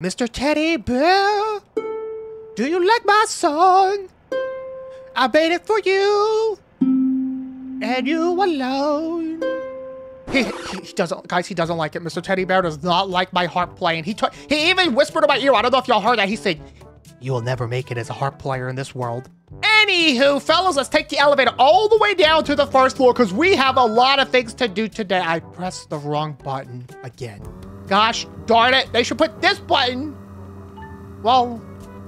Mr. Teddy Bear, do you like my song? I made it for you and you alone. He, he, he doesn't, guys, he doesn't like it. Mr. Teddy Bear does not like my harp playing. He, he even whispered in my ear, I don't know if y'all heard that. He said, you will never make it as a harp player in this world. Anywho, fellas, let's take the elevator all the way down to the first floor because we have a lot of things to do today. I pressed the wrong button again. Gosh darn it, they should put this button. Well,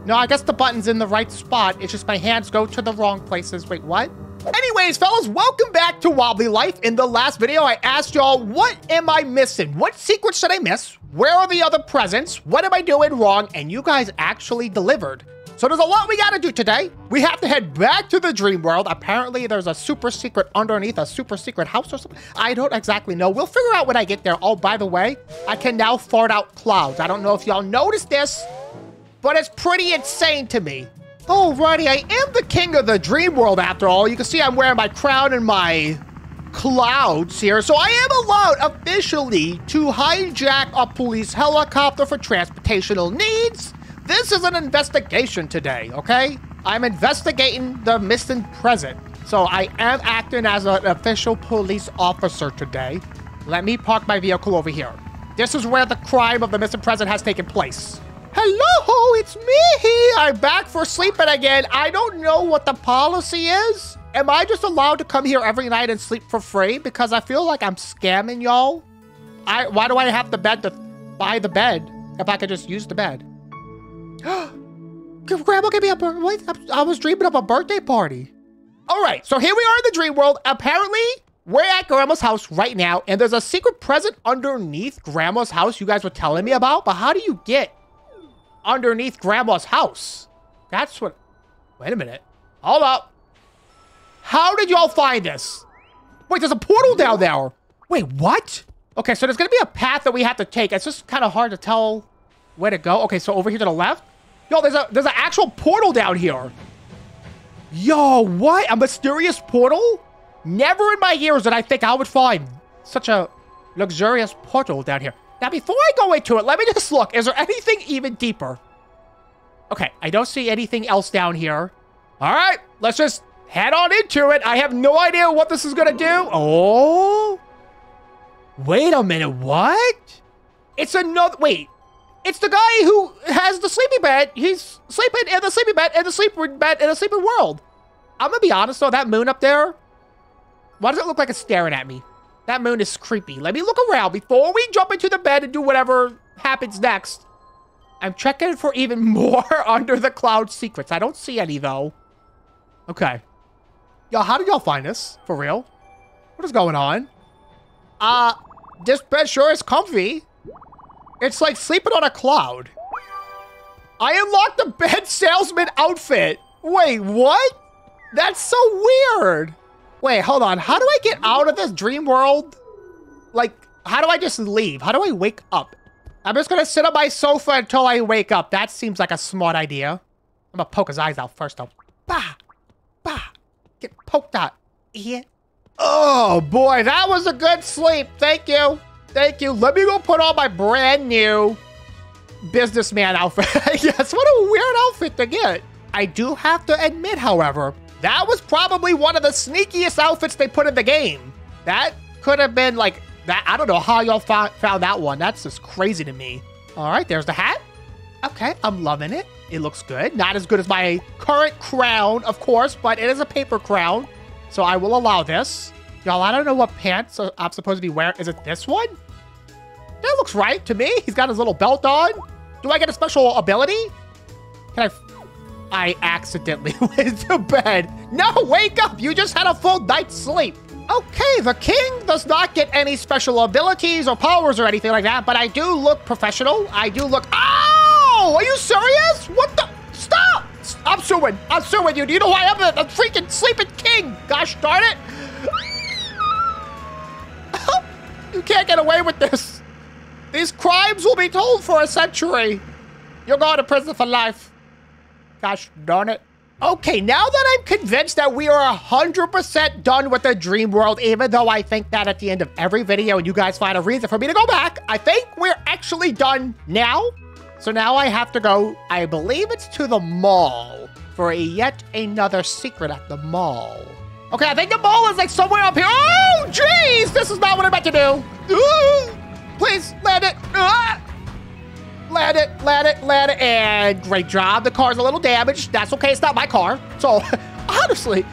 no, I guess the button's in the right spot. It's just my hands go to the wrong places. Wait, what? Anyways, fellas, welcome back to Wobbly Life. In the last video, I asked y'all, what am I missing? What secrets should I miss? Where are the other presents? What am I doing wrong? And you guys actually delivered. So there's a lot we gotta do today. We have to head back to the dream world. Apparently there's a super secret underneath a super secret house or something. I don't exactly know. We'll figure out when I get there. Oh, by the way, I can now fart out clouds. I don't know if y'all noticed this, but it's pretty insane to me. Alrighty, I am the king of the dream world after all. You can see I'm wearing my crown and my clouds here. So I am allowed officially to hijack a police helicopter for transportational needs this is an investigation today, okay? I'm investigating the missing present. So I am acting as an official police officer today. Let me park my vehicle over here. This is where the crime of the missing present has taken place. Hello, it's me. I'm back for sleeping again. I don't know what the policy is. Am I just allowed to come here every night and sleep for free? Because I feel like I'm scamming y'all. I why do I have the bed to buy the bed if I could just use the bed? Grandma gave me a? I was dreaming of a birthday party. All right, so here we are in the dream world. Apparently, we're at Grandma's house right now, and there's a secret present underneath Grandma's house you guys were telling me about. But how do you get underneath Grandma's house? That's what... Wait a minute. Hold up. How did y'all find this? Wait, there's a portal down there. Wait, what? Okay, so there's going to be a path that we have to take. It's just kind of hard to tell where to go. Okay, so over here to the left? Yo, there's a there's an actual portal down here. Yo, what? A mysterious portal? Never in my years did I think I would find such a luxurious portal down here. Now, before I go into it, let me just look. Is there anything even deeper? Okay, I don't see anything else down here. All right, let's just head on into it. I have no idea what this is going to do. Oh. Wait a minute, what? It's another... Wait, it's the guy who has the sleepy bed. He's sleeping in the sleepy bed in the sleeping bed in the sleeping world. I'm gonna be honest though, that moon up there, why does it look like it's staring at me? That moon is creepy. Let me look around before we jump into the bed and do whatever happens next. I'm checking for even more under the cloud secrets. I don't see any though. Okay. Yo, how did y'all find this? For real? What is going on? Uh, this bed sure is comfy. It's like sleeping on a cloud. I unlocked the bed salesman outfit. Wait, what? That's so weird. Wait, hold on. How do I get out of this dream world? Like, how do I just leave? How do I wake up? I'm just gonna sit on my sofa until I wake up. That seems like a smart idea. I'm gonna poke his eyes out first though. Bah! Bah! Get poked out. Idiot. Oh boy, that was a good sleep. Thank you. Thank you. Let me go put on my brand new businessman outfit. yes, what a weird outfit to get. I do have to admit, however, that was probably one of the sneakiest outfits they put in the game. That could have been like that. I don't know how y'all found, found that one. That's just crazy to me. All right, there's the hat. Okay, I'm loving it. It looks good. Not as good as my current crown, of course, but it is a paper crown. So I will allow this. Y'all, I don't know what pants I'm supposed to be wearing. Is it this one? That looks right to me. He's got his little belt on. Do I get a special ability? Can I... I accidentally went to bed. No, wake up. You just had a full night's sleep. Okay, the king does not get any special abilities or powers or anything like that, but I do look professional. I do look... Oh! Are you serious? What the... Stop! I'm suing. I'm suing you. Do you know why I'm a, a freaking sleeping king? Gosh darn it. You can't get away with this. These crimes will be told for a century. You're going to prison for life. Gosh darn it. Okay, now that I'm convinced that we are 100% done with the dream world, even though I think that at the end of every video and you guys find a reason for me to go back, I think we're actually done now. So now I have to go, I believe it's to the mall for a yet another secret at the mall. Okay, I think the mall is like somewhere up here. Oh, jeez, this is not what I'm about to do. Ooh, please, land it. Ah. Land it, land it, land it, and great job. The car's a little damaged. That's okay, it's not my car. So, honestly,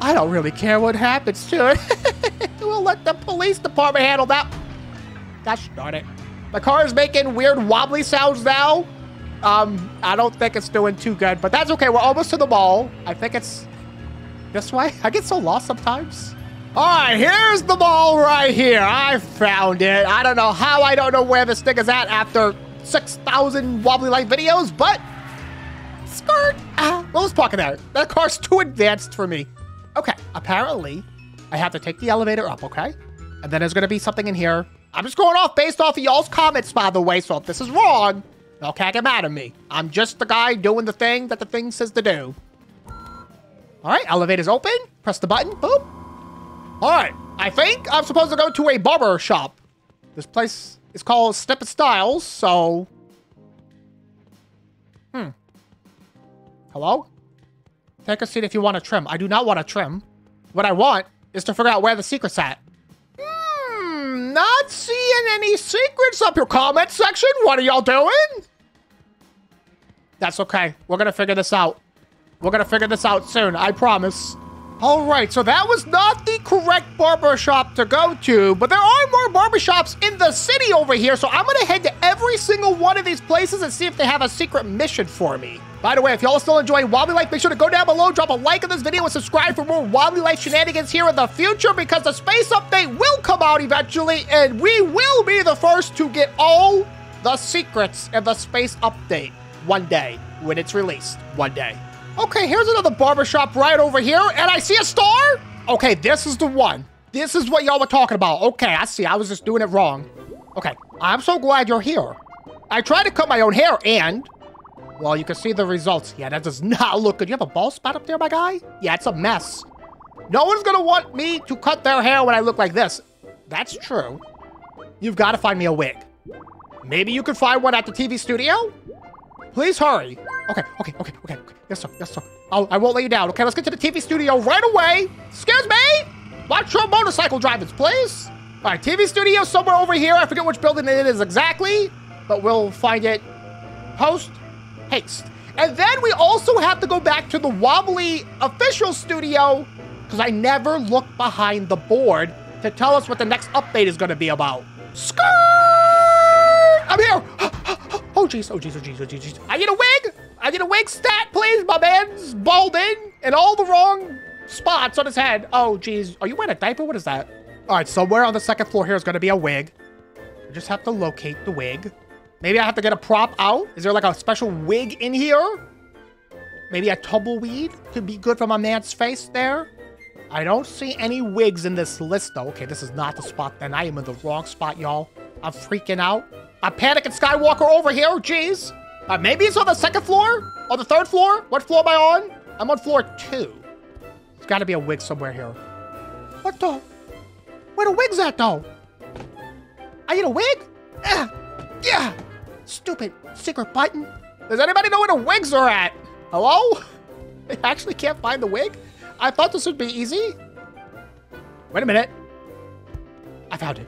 I don't really care what happens to it. we'll let the police department handle that. Gosh darn it. My car is making weird wobbly sounds now. Um, I don't think it's doing too good, but that's okay. We're almost to the mall. I think it's this way. I get so lost sometimes. All right, here's the mall right here. I found it. I don't know how I don't know where this thing is at after 6,000 Wobbly Life videos, but skirt. Ah, well, let's park it there. That car's too advanced for me. Okay, apparently I have to take the elevator up, okay? And then there's gonna be something in here. I'm just going off based off of y'all's comments, by the way, so if this is wrong, y'all can't get mad at me. I'm just the guy doing the thing that the thing says to do. All right, elevator's open. Press the button, Boom. All right, I think I'm supposed to go to a barber shop. This place is called Snippet Styles, so... Hmm. Hello? Take a seat if you want to trim. I do not want to trim. What I want is to figure out where the secret's at. Hmm, not seeing any secrets up your comment section. What are y'all doing? That's okay. We're gonna figure this out. We're gonna figure this out soon, I promise. All right, so that was not the correct barber shop to go to, but there are more barber shops in the city over here, so I'm gonna head to every single one of these places and see if they have a secret mission for me. By the way, if y'all still enjoying Wobbly Life, make sure to go down below, drop a like on this video, and subscribe for more Wobbly Life shenanigans here in the future because the space update will come out eventually, and we will be the first to get all the secrets in the space update one day when it's released. One day. Okay, here's another barbershop right over here, and I see a star? Okay, this is the one. This is what y'all were talking about. Okay, I see. I was just doing it wrong. Okay, I'm so glad you're here. I tried to cut my own hair, and well, you can see the results. Yeah, that does not look good. You have a bald spot up there, my guy? Yeah, it's a mess. No one's gonna want me to cut their hair when I look like this. That's true. You've got to find me a wig. Maybe you could find one at the TV studio? Please hurry. Okay, okay, okay, okay. okay. Yes, sir. Yes, sir. I'll, I won't let you down. Okay, let's get to the TV studio right away. Excuse me. Watch your motorcycle drivers, please. All right, TV studio somewhere over here. I forget which building it is exactly, but we'll find it post haste. And then we also have to go back to the Wobbly official studio because I never look behind the board to tell us what the next update is going to be about. Skirt! I'm here! Oh, oh, jeez, oh, jeez, oh, jeez, oh, jeez. I need a wig! I need a wig stat, please! My man's balding in all the wrong spots on his head. Oh, jeez. Are you wearing a diaper? What is that? All right, somewhere on the second floor here is going to be a wig. I just have to locate the wig. Maybe I have to get a prop out. Is there like a special wig in here? Maybe a tumbleweed could be good for my man's face there. I don't see any wigs in this list though. Okay, this is not the spot then. I am in the wrong spot, y'all. I'm freaking out. I'm panicking Skywalker over here. Jeez. Uh, maybe it's on the second floor? Or the third floor? What floor am I on? I'm on floor two. There's got to be a wig somewhere here. What the? Where the wig's at though? I need a wig? Yeah. Yeah. Stupid secret button. Does anybody know where the wigs are at? Hello? I actually can't find the wig? I thought this would be easy. Wait a minute. I found it.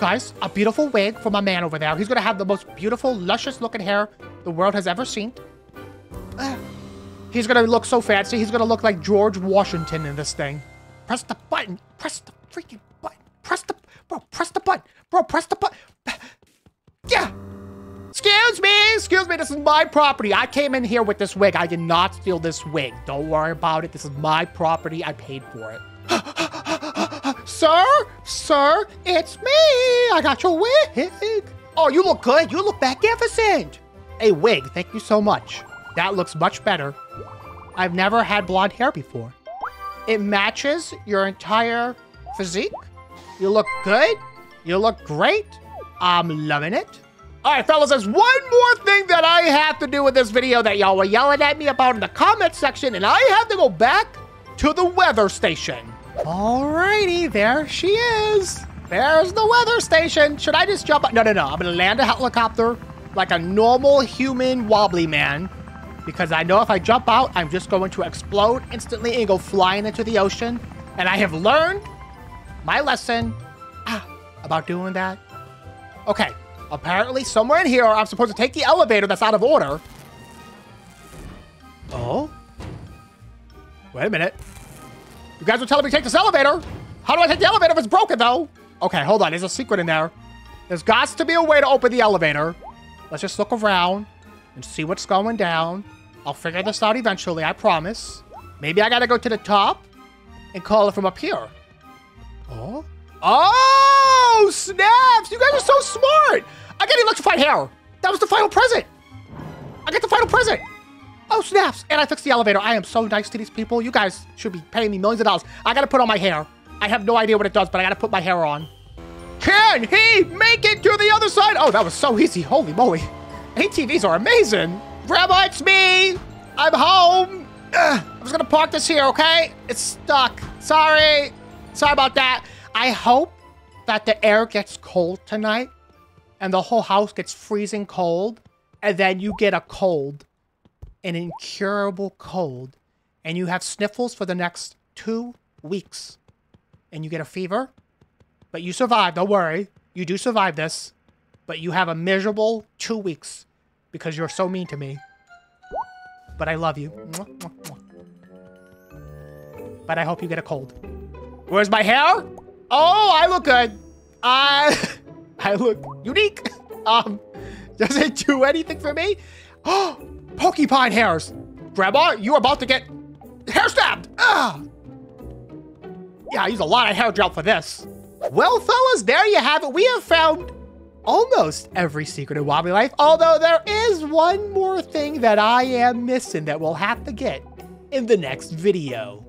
Guys, a beautiful wig for my man over there. He's gonna have the most beautiful, luscious looking hair the world has ever seen. Uh, he's gonna look so fancy. He's gonna look like George Washington in this thing. Press the button. Press the freaking button. Press the, bro, press the button. Bro, press the button. Yeah. Excuse me, excuse me, this is my property. I came in here with this wig. I did not steal this wig. Don't worry about it. This is my property. I paid for it. Ah, ah, sir, sir, it's me. I got your wig. Oh, you look good. You look magnificent. A wig, thank you so much. That looks much better. I've never had blonde hair before. It matches your entire physique. You look good. You look great. I'm loving it. All right, fellas, there's one more thing that I have to do with this video that y'all were yelling at me about in the comment section, and I have to go back to the weather station. Alrighty, there she is. There's the weather station. Should I just jump? Out? No, no, no. I'm gonna land a helicopter like a normal human wobbly man because I know if I jump out, I'm just going to explode instantly and go flying into the ocean. And I have learned my lesson ah, about doing that. Okay, apparently somewhere in here, I'm supposed to take the elevator that's out of order. Oh? Wait a minute. You guys were telling me to take this elevator. How do I take the elevator if it's broken, though? Okay, hold on. There's a secret in there. There's got to be a way to open the elevator. Let's just look around and see what's going down. I'll figure this out eventually, I promise. Maybe I gotta go to the top and call it from up here. Oh? Oh, snaps! You guys are so smart! I get electrified hair. That was the final present. I got the final present. Oh, snaps. And I fixed the elevator. I am so nice to these people. You guys should be paying me millions of dollars. I gotta put on my hair. I have no idea what it does, but I gotta put my hair on. Can he make it to the other side? Oh, that was so easy. Holy moly. ATVs are amazing. Grandma, it's me. I'm home. Ugh. I'm just gonna park this here, okay? It's stuck. Sorry. Sorry about that. I hope that the air gets cold tonight and the whole house gets freezing cold and then you get a cold, an incurable cold, and you have sniffles for the next two weeks and you get a fever, but you survive. Don't worry. You do survive this, but you have a miserable two weeks because you're so mean to me. But I love you. But I hope you get a cold. Where's my hair? Oh, I look good. I I look unique. Um, does it do anything for me? Oh, porcupine hairs. Grandma, you're about to get hair stabbed. Ah. Yeah, I use a lot of hair gel for this. Well, fellas, there you have it. We have found almost every secret in Wobbly Life, although there is one more thing that I am missing that we'll have to get in the next video.